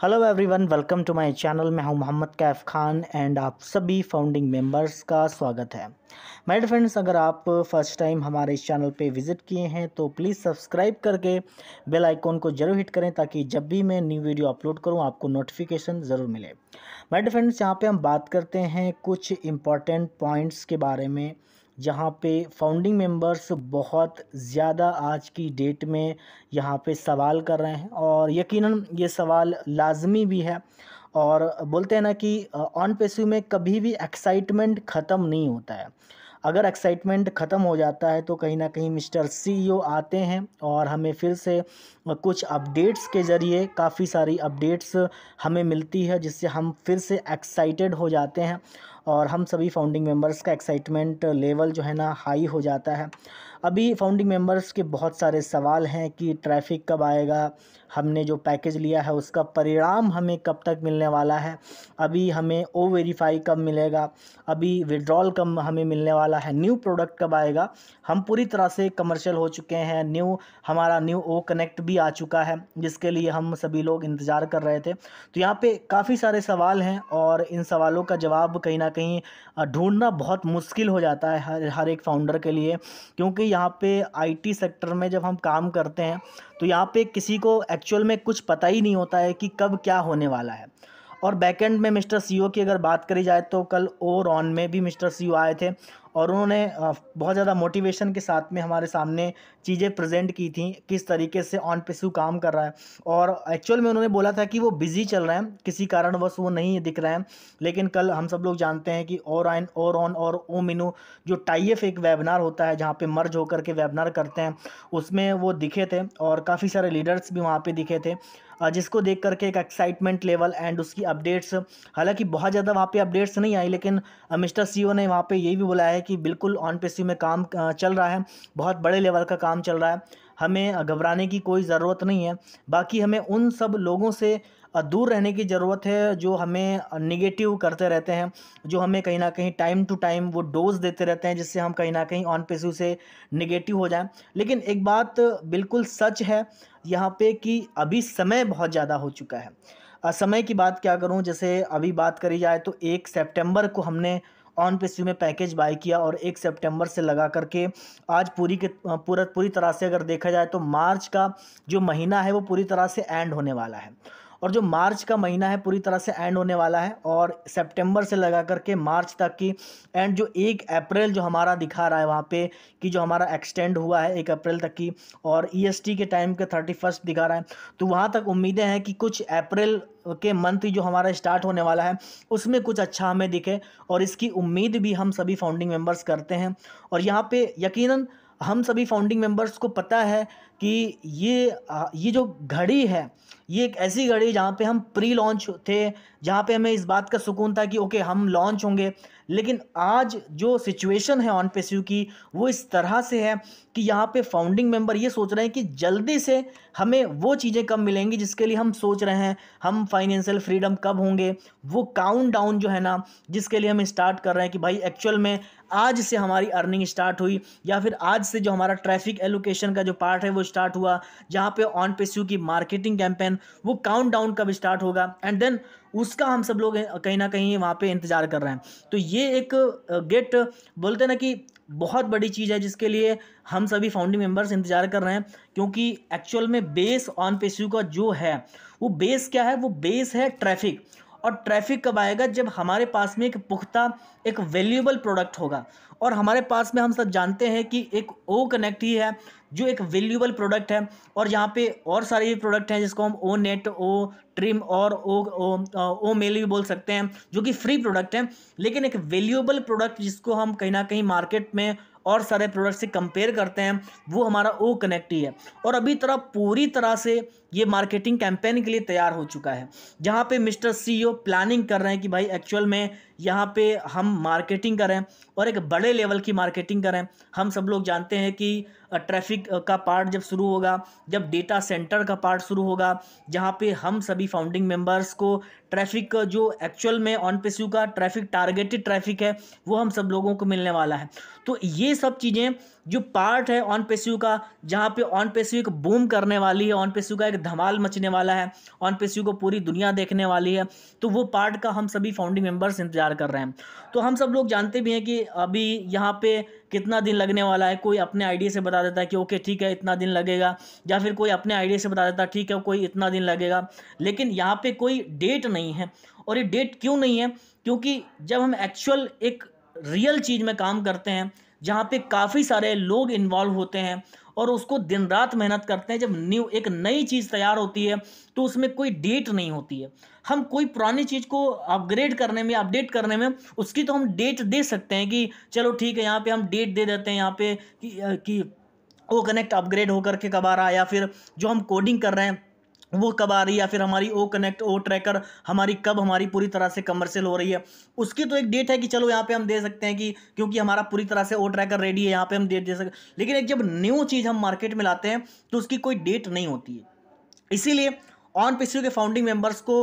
Hello everyone welcome to my channel मैं हूँ Mohammad Kaif Khan and आप सभी फाउंडिंग मेंबर्स का स्वागत है। माय डियर फ्रेंड्स अगर आप फ़र्स्ट टाइम हमारे इस चैनल पे विज़िट किए हैं तो प्लीज़ सब्सक्राइब करके बेल आइकॉन को ज़रूर हिट करें ताकि जब भी मैं न्यू वीडियो अपलोड करूँ, आपको नोटिफिकेशन ज़रूर मिले। माय फ्रेंड्स यहाँ पर हम बात करते हैं कुछ इंपॉर्टेंट पॉइंट्स के बारे में। जहाँ पे फाउंडिंग मेंबर्स बहुत ज़्यादा आज की डेट में यहाँ पे सवाल कर रहे हैं और यकीनन ये सवाल लाजमी भी है। और बोलते हैं ना कि ऑन पेस्यू में कभी भी एक्साइटमेंट ख़त्म नहीं होता है। अगर एक्साइटमेंट ख़त्म हो जाता है तो कहीं ना कहीं मिस्टर सीईओ आते हैं और हमें फिर से कुछ अपडेट्स के ज़रिए, काफ़ी सारी अपडेट्स हमें मिलती है, जिससे हम फिर से एक्साइटेड हो जाते हैं और हम सभी फाउंडिंग मेंबर्स का एक्साइटमेंट लेवल जो है ना हाई हो जाता है। अभी फाउंडिंग मेंबर्स के बहुत सारे सवाल हैं कि ट्रैफ़िक कब आएगा हमने जो पैकेज लिया है, उसका परिणाम हमें कब तक मिलने वाला है? अभी हमें ओ वेरीफाई कब मिलेगा? अभी विड्रॉल कब हमें मिलने वाला है? न्यू प्रोडक्ट कब आएगा? हम पूरी तरह से कमर्शियल हो चुके हैं। न्यू हमारा न्यू ओ कनेक्ट भी आ चुका है, जिसके लिए हम सभी लोग इंतज़ार कर रहे थे। तो यहाँ पे काफ़ी सारे सवाल हैं और इन सवालों का जवाब कहीं ना कहीं ढूंढना बहुत मुश्किल हो जाता है हर हर एक फाउंडर के लिए, क्योंकि यहाँ पे आईटी सेक्टर में जब हम काम करते हैं तो यहाँ पे किसी को एक्चुअल में कुछ पता ही नहीं होता है कि कब क्या होने वाला है। और बैकएंड में मिस्टर सीईओ की अगर बात करी जाए तो कल ओवर ऑन में भी मिस्टर सीईओ आए थे और उन्होंने बहुत ज़्यादा मोटिवेशन के साथ में हमारे सामने चीज़ें प्रेजेंट की थी, किस तरीके से ऑन पेसू काम कर रहा है। और एक्चुअल में उन्होंने बोला था कि वो बिज़ी चल रहे हैं, किसी कारणवश वो नहीं दिख रहे हैं, लेकिन कल हम सब लोग जानते हैं कि और आइन और ऑन और ओ मिनू जो टाइफ एक वेबिनार होता है, जहाँ पर मर्ज होकर के वेबिनार करते हैं, उसमें वो दिखे थे और काफ़ी सारे लीडर्स भी वहाँ पर दिखे थे। जिसको देख करके एक एक्साइटमेंट लेवल एंड उसकी अपडेट्स हालाँकि बहुत ज़्यादा वहाँ पे अपडेट्स नहीं आई, लेकिन मिस्टर सीईओ ने वहाँ पे ये भी बोला है कि बिल्कुल ऑन पेसी में काम चल रहा है, बहुत बड़े लेवल का काम चल रहा है। हमें घबराने की कोई ज़रूरत नहीं है। बाकी हमें उन सब लोगों से दूर रहने की ज़रूरत है जो हमें निगेटिव करते रहते हैं, जो हमें कहीं ना कहीं टाइम टू टाइम वो डोज देते रहते हैं जिससे हम कहीं ना कहीं ऑन पेसिव से निगेटिव हो जाएँ। लेकिन एक बात बिल्कुल सच है यहाँ पे कि अभी समय बहुत ज़्यादा हो चुका है। समय की बात क्या करूँ? जैसे अभी बात करी जाए तो एक सेप्टेम्बर को हमने ऑन पे में पैकेज बाई किया और एक सितंबर से लगा करके आज पूरी के पूरा, पूरी तरह से अगर देखा जाए तो मार्च का जो महीना है वो पूरी तरह से एंड होने वाला है। और जो मार्च का महीना है, पूरी तरह से एंड होने वाला है और सितंबर से लगा करके मार्च तक की एंड जो एक अप्रैल जो हमारा दिखा रहा है वहाँ पे कि जो हमारा एक्सटेंड हुआ है एक अप्रैल तक की और ईएसटी के टाइम के थर्टी फ़र्स्ट दिखा रहा है। तो वहाँ तक उम्मीदें हैं कि कुछ अप्रैल के मंथ जो हमारा स्टार्ट होने वाला है, उसमें कुछ अच्छा हमें दिखे और इसकी उम्मीद भी हम सभी फाउंडिंग मेंबर्स करते हैं। और यहाँ पे यकीनन हम सभी फाउंडिंग मेंबर्स को पता है कि ये ये जो घड़ी है, ये एक ऐसी घड़ी जहाँ पे हम प्री लॉन्च थे, जहाँ पे हमें इस बात का सुकून था कि ओके हम लॉन्च होंगे। लेकिन आज जो सिचुएशन है ऑन पेस्यू की, वो इस तरह से है कि यहाँ पे फाउंडिंग मेंबर ये सोच रहे हैं कि जल्दी से हमें वो चीज़ें कब मिलेंगी जिसके लिए हम सोच रहे हैं, हम फाइनेंशियल फ्रीडम कब होंगे। वो काउंट डाउन जो है ना, जिसके लिए हम स्टार्ट कर रहे हैं कि भाई एक्चुअल में आज से हमारी अर्निंग स्टार्ट हुई, या फिर आज से जो हमारा ट्रैफ़िक एलोकेशन का जो पार्ट है, वो स्टार्ट हुआ, जहाँ पे ऑन पेस्यू की मार्केटिंग कैंपेन वो काउंट डाउन कब स्टार्ट होगा? एंड देन उसका हम सब लोग कहीं ना कहीं वहाँ पे इंतज़ार कर रहे हैं। तो ये एक गेट बोलते ना कि बहुत बड़ी चीज़ है, जिसके लिए हम सभी फाउंडिंग मेंबर्स इंतज़ार कर रहे हैं, क्योंकि एक्चुअल में बेस ऑन पेस्यू का जो है, वो बेस क्या है? वो बेस है ट्रैफ़िक और ट्रैफ़िक कब आएगा? जब हमारे पास में एक पुख्ता एक वैल्यूएबल प्रोडक्ट होगा। और हमारे पास में हम सब जानते हैं कि एक ओ कनेक्ट ही है जो एक वैल्यूएबल प्रोडक्ट है और यहाँ पे और सारे भी प्रोडक्ट हैं जिसको हम ओ नेट ओ ट्रिम और ओ ओ, ओ मेल भी बोल सकते हैं जो कि फ्री प्रोडक्ट हैं। लेकिन एक वैल्यूएबल प्रोडक्ट जिसको हम कहीं ना कहीं मार्केट में और सारे प्रोडक्ट से कंपेयर करते हैं वो हमारा ओ कनेक्ट ही है। और अभी तरह पूरी तरह से ये मार्केटिंग कैंपेन के लिए तैयार हो चुका है जहाँ पे मिस्टर सीईओ प्लानिंग कर रहे हैं कि भाई एक्चुअल में यहाँ पे हम मार्केटिंग करें और एक बड़े लेवल की मार्केटिंग करें। हम सब लोग जानते हैं कि ट्रैफ़िक का पार्ट जब शुरू होगा, जब डेटा सेंटर का पार्ट शुरू होगा, जहाँ पे हम सभी फाउंडिंग मेंबर्स को ट्रैफ़िक जो एक्चुअल में ऑन पेस्यू का ट्रैफ़िक टारगेटेड ट्रैफ़िक है, वो हम सब लोगों को मिलने वाला है। तो ये सब चीज़ें जो पार्ट है ऑन पेस्यू का, जहाँ पे ऑन पेस्यू एक बूम करने वाली है ऑन पेस्यू का एक धमाल मचने वाला है ऑन पेस्यू को पूरी दुनिया देखने वाली है तो वो पार्ट का हम सभी फाउंडिंग मेंबर्स इंतज़ार कर रहे हैं। तो हम सब लोग जानते भी हैं कि अभी यहाँ पे कितना दिन लगने वाला है, कोई अपने आइडिया से बता देता है कि ओके ठीक है, इतना दिन लगेगा, या फिर कोई अपने आइडिया से बता देता है, ठीक है, कोई इतना दिन लगेगा, लेकिन यहाँ पर कोई डेट नहीं है, और ये डेट क्यों नहीं है? क्योंकि जब हम एक्चुअल एक रियल चीज़ में काम करते हैं, जहाँ पे काफ़ी सारे लोग इन्वॉल्व होते हैं और उसको दिन रात मेहनत करते हैं जब न्यू एक नई चीज़ तैयार होती है तो उसमें कोई डेट नहीं होती है। हम कोई पुरानी चीज़ को अपग्रेड करने में अपडेट करने में उसकी तो हम डेट दे सकते हैं कि चलो ठीक है यहाँ पे हम डेट दे देते हैं यहाँ पे कि, कि वो कनेक्ट अपग्रेड होकर के कब आ रहा है या फिर जो हम कोडिंग कर रहे हैं वो कब आ रही है या फिर हमारी ओ कनेक्ट ओ ट्रैकर हमारी कब हमारी पूरी तरह से कमर्शियल हो रही है? उसकी तो एक डेट है कि चलो यहाँ पे हम दे सकते हैं कि, क्योंकि हमारा पूरी तरह से ओ ट्रैकर रेडी है, यहाँ पे हम डेट दे सकते लेकिन एक जब न्यू चीज़ हम मार्केट में लाते हैं तो उसकी कोई डेट नहीं होती है। इसीलिए ऑन पिछले के फाउंडिंग मेंबर्स को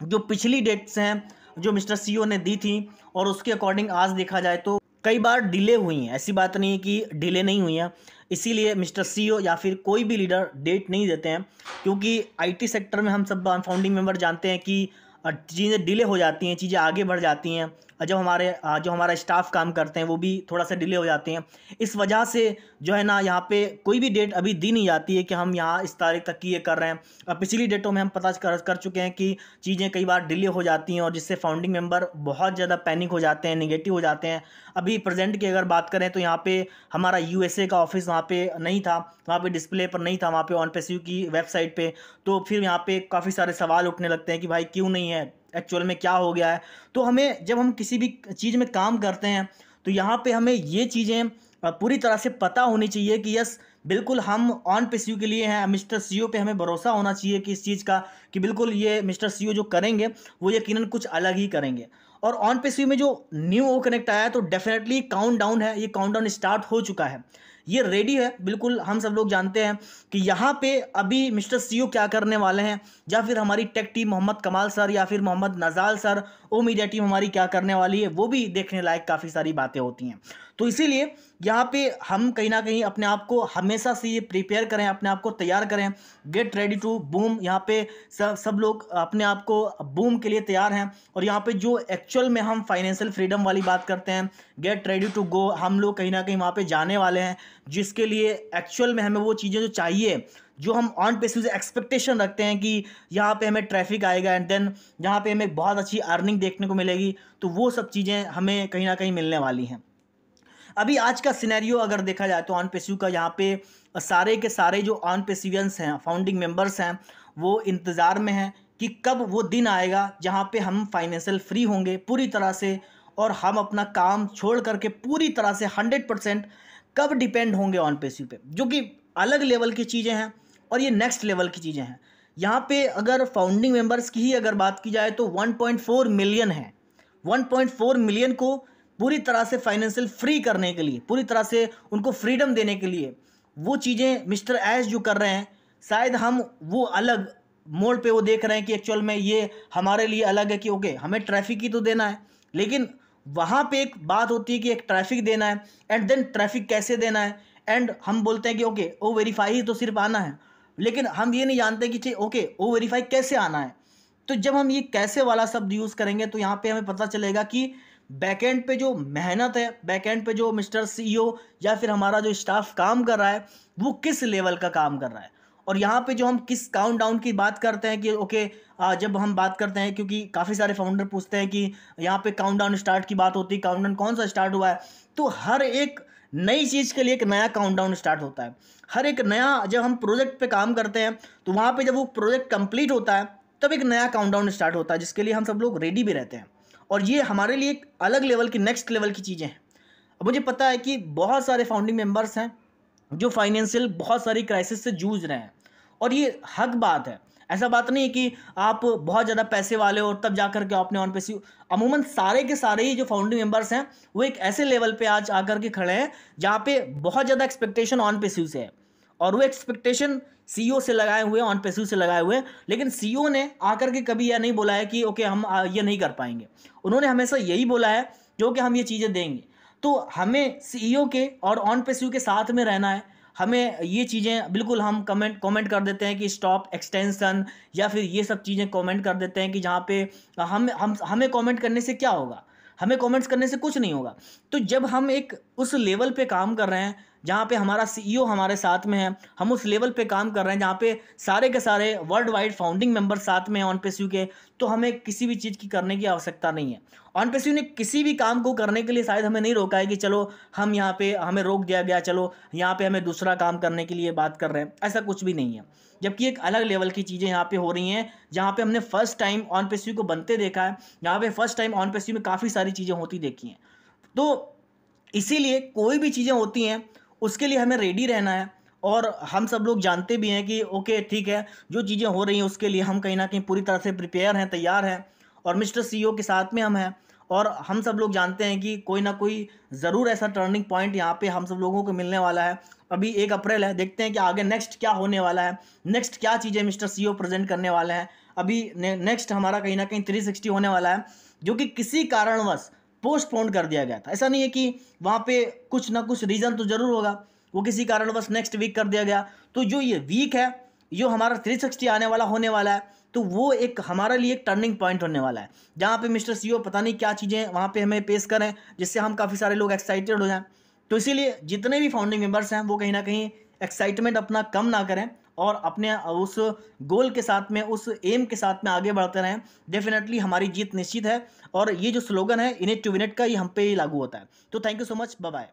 जो पिछली डेट्स हैं, जो मिस्टर सी ने दी थी, और उसके अकॉर्डिंग आज देखा जाए तो कई बार डिले हुई हैं। ऐसी बात नहीं है कि डिले नहीं हुई हैं। इसीलिए मिस्टर सीईओ या फिर कोई भी लीडर डेट नहीं देते हैं, क्योंकि आईटी सेक्टर में हम सब फाउंडिंग मेंबर जानते हैं कि चीज़ें डिले हो जाती हैं, चीज़ें आगे बढ़ जाती हैं। जब हमारे जो हमारा स्टाफ काम करते हैं, वो भी थोड़ा सा डिले हो जाते हैं। इस वजह से जो है ना, यहाँ पे कोई भी डेट अभी दी नहीं जाती है कि हम यहाँ इस तारीख तक की ये कर रहे हैं। पिछली डेटों में हम पता कर कर चुके हैं कि चीज़ें कई बार डिले हो जाती हैं और जिससे फाउंडिंग मेंबर बहुत ज़्यादा पैनिक हो जाते हैं निगेटिव हो जाते हैं। अभी प्रेजेंट की अगर बात करें तो यहाँ पे हमारा यूएसए का ऑफ़िस वहाँ पे नहीं था, वहाँ पे डिस्प्ले पर नहीं था, वहाँ पे ऑन पेस्यू की वेबसाइट पे। तो फिर यहाँ पे काफ़ी सारे सवाल उठने लगते हैं कि भाई क्यों नहीं है? एक्चुअल में क्या हो गया है तो हमें जब हम किसी भी चीज़ में काम करते हैं तो यहाँ पे हमें ये चीज़ें पूरी तरह से पता होनी चाहिए कि यस, बिल्कुल हम ऑन पे सी के लिए हैं, मिस्टर सी पे हमें भरोसा होना चाहिए कि इस चीज़ का, कि बिल्कुल ये मिस्टर सी जो करेंगे, वो यकीनन कुछ अलग ही करेंगे। और ऑन पे सी में जो न्यू ओ कनेक्ट आया है तो डेफिनेटली काउंट डाउन है, ये काउंट डाउन स्टार्ट हो चुका है। ये रेडी है, बिल्कुल हम सब लोग जानते हैं कि यहाँ पे अभी मिस्टर सीयू क्या करने वाले हैं, या फिर हमारी टेक टीम मोहम्मद कमाल सर, या फिर Mohammed Najal sir O media team हमारी क्या करने वाली है, वो भी देखने लायक काफ़ी सारी बातें होती हैं। तो इसीलिए यहाँ पे हम कहीं ना कहीं अपने आप को हमेशा से ये प्रिपेयर करें, अपने आप को तैयार करें। गेट रेडी टू बूम यहाँ पे सब सब लोग अपने आप को बूम के लिए तैयार हैं। और यहाँ पे जो एक्चुअल में हम फाइनेंशियल फ्रीडम वाली बात करते हैं गेट रेडी टू गो हम लोग कहीं ना कहीं वहाँ पे जाने वाले हैं, जिसके लिए एक्चुअल में हमें वो चीज़ें जो चाहिए, जो हम ऑन बेसिस एक्सपेक्टेशन रखते हैं कि यहाँ पे हमें ट्रैफ़िक आएगा एंड देन यहाँ पे हमें बहुत अच्छी अर्निंग देखने को मिलेगी तो वो सब चीज़ें हमें कहीं ना कहीं मिलने वाली हैं। अभी आज का सिनेरियो अगर देखा जाए तो ऑन पेस्यू का यहाँ पे सारे के सारे जो ऑन पेसिवियंस हैं फाउंडिंग मेंबर्स हैं, वो इंतज़ार में हैं कि कब वो दिन आएगा जहाँ पे हम फाइनेंशियल फ्री होंगे पूरी तरह से और हम अपना काम छोड़ करके पूरी तरह से हंड्रेड परसेंट कब डिपेंड होंगे ऑन पेस्यू पे, जो कि अलग लेवल की चीज़ें हैं और ये नेक्स्ट लेवल की चीज़ें हैं। यहाँ पे अगर फाउंडिंग मेंबर्स की ही अगर बात की जाए तो 1.4 मिलियन है। 1.4 मिलियन को पूरी तरह से फाइनेंशियल फ्री करने के लिए, पूरी तरह से उनको फ्रीडम देने के लिए, वो चीज़ें मिस्टर एस जो कर रहे हैं, शायद हम वो अलग मोड़ पे वो देख रहे हैं कि एक्चुअल में ये हमारे लिए अलग है कि ओके हमें ट्रैफ़िक ही तो देना है। लेकिन वहाँ पे एक बात होती है कि एक ट्रैफ़िक देना है एंड देन ट्रैफ़िक कैसे देना है? एंड हम बोलते हैं कि ओके ओ वेरीफाई ही तो सिर्फ़ आना है। लेकिन हम ये नहीं जानते कि ओके ओ वेरीफाई कैसे आना है? तो जब हम ये कैसे वाला शब्द यूज़ करेंगे तो यहाँ पे हमें पता चलेगा कि बैकएंड पे जो मेहनत है बैकएंड पे जो मिस्टर सीईओ या फिर हमारा जो स्टाफ काम कर रहा है वो किस लेवल का काम कर रहा है? और यहाँ पे जो हम किस काउंट डाउन की बात करते हैं कि ओके आ, जब हम बात करते हैं क्योंकि काफ़ी सारे फाउंडर पूछते हैं कि यहाँ पे काउंट डाउन स्टार्ट की बात होती है काउंट डाउन कौन सा स्टार्ट हुआ है? तो हर एक नई चीज़ के लिए एक नया काउंट डाउन स्टार्ट होता है। हर एक नया जब हम प्रोजेक्ट पे काम करते हैं तो वहाँ पे जब वो प्रोजेक्ट कंप्लीट होता है तब एक नया काउंट डाउन स्टार्ट होता है जिसके लिए हम सब लोग रेडी भी रहते हैं। और ये हमारे लिए एक अलग लेवल की नेक्स्ट लेवल की चीज़ें हैं। अब मुझे पता है कि बहुत सारे फाउंडिंग मेंबर्स हैं जो फाइनेंशियल बहुत सारी क्राइसिस से जूझ रहे हैं। और ये हक बात है। ऐसा बात नहीं है कि आप बहुत ज़्यादा पैसे वाले हो तब जा कर के आपने ऑन पेसी अमूमन सारे के सारे ही जो फाउंडिंग मेंबर्स हैं, वो एक ऐसे लेवल पे आज आकर के खड़े हैं जहाँ पे बहुत ज़्यादा एक्सपेक्टेशन ऑन पेसी से है। और वो एक्सपेक्टेशन सीईओ से लगाए हुए ऑन पेसिव से लगाए हुए, लेकिन सीईओ ने आकर के कभी यह नहीं बोला है कि, ओके, हम ये नहीं कर पाएँगे। उन्होंने हमेशा यही बोला है, जो कि हम ये चीज़ें देंगे। तो हमें सीईओ के और ऑन पेसिव के साथ में रहना है। हमें ये चीज़ें, बिल्कुल हम कमेंट कमेंट कर देते हैं कि स्टॉप एक्सटेंशन या फिर ये सब चीज़ें कमेंट कर देते हैं कि जहाँ पे हम हम, हमें कमेंट करने से क्या होगा? हमें कमेंट्स करने से कुछ नहीं होगा। तो जब हम एक उस लेवल पे काम कर रहे हैं जहाँ पे हमारा सीईओ हमारे साथ में है। हम उस लेवल पे काम कर रहे हैं जहाँ पे सारे के सारे वर्ल्ड वाइड फाउंडिंग मेंबर साथ में हैं ऑन पेस्यू के। तो हमें किसी भी चीज़ की करने की आवश्यकता नहीं है। ऑन पेस्यू ने किसी भी काम को करने के लिए शायद हमें नहीं रोका है कि चलो, हम यहाँ पे हमें रोक दिया गया, चलो, यहाँ पे हमें दूसरा काम करने के लिए बात कर रहे हैं। ऐसा कुछ भी नहीं है। जबकि एक अलग लेवल की चीज़ें यहाँ पे हो रही हैं, जहाँ पे हमने फ़र्स्ट टाइम ऑन पेस्यू को बनते देखा है। यहाँ पे फ़र्स्ट टाइम ऑन पेस्यू में काफ़ी सारी चीज़ें होती देखी हैं। तो इसीलिए कोई भी चीज़ें होती हैं उसके लिए हमें रेडी रहना है। और हम सब लोग जानते भी हैं कि ओके ठीक है, जो चीज़ें हो रही हैं उसके लिए हम कहीं ना कहीं पूरी तरह से प्रिपेयर हैं, तैयार हैं। और मिस्टर सीईओ के साथ में हम हैं। और हम सब लोग जानते हैं कि कोई ना कोई ज़रूर ऐसा टर्निंग पॉइंट यहाँ पे हम सब लोगों को मिलने वाला है। अभी एक अप्रैल है, देखते हैं कि आगे नेक्स्ट क्या होने वाला है। नेक्स्ट क्या चीज़ें मिस्टर सीईओ प्रेजेंट करने वाले हैं। अभी नेक्स्ट हमारा कहीं ना कहीं थ्री सिक्सटी होने वाला है, जो कि किसी कारणवश पोस्टपोन कर दिया गया था। ऐसा नहीं है कि वहाँ पे कुछ ना कुछ रीज़न तो ज़रूर होगा, वो किसी कारणवश नेक्स्ट वीक कर दिया गया। तो जो ये वीक है, जो हमारा थ्री सिक्सटी आने वाला, होने वाला है तो वो एक हमारे लिए एक टर्निंग पॉइंट होने वाला है। जहाँ पे मिस्टर सीओ पता नहीं क्या चीज़ें वहाँ पे हमें पेश करें, जिससे हम काफ़ी सारे लोग एक्साइटेड हो जाएँ। तो इसीलिए जितने भी फाउंडिंग मेंबर्स हैं, वो कहीं ना कहीं एक्साइटमेंट अपना कम ना करें और अपने, उस गोल के साथ में, उस एम के साथ में आगे बढ़ते रहें। डेफिनेटली हमारी जीत निश्चित है। और ये जो स्लोगन है इनिट टू विनेट का ये हम पे ही लागू होता है। तो thank you so much bye